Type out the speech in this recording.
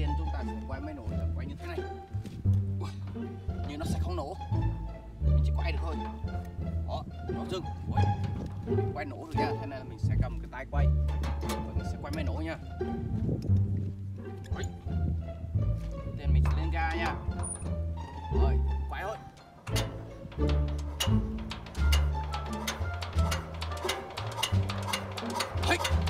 tiên chúng ta sẽ quay máy nổ là quay như thế này. Nhưng nó sẽ không nổ. Mình chỉ quay được thôi. Đó nó dừng. Ui, quay nổ rồi nha. Thế nên là mình sẽ cầm cái tay quay. Rồi mình sẽ quay máy nổ nha. Ui. tiên mình sẽ lên ga nha. Rồi quay thôi. Hey!